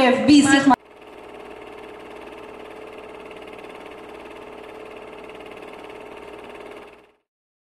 Have AFB,